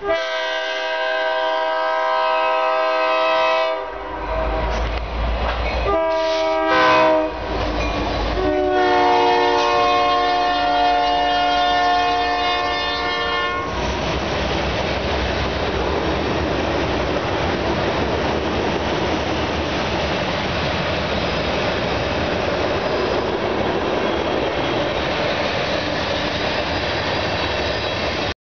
Bye.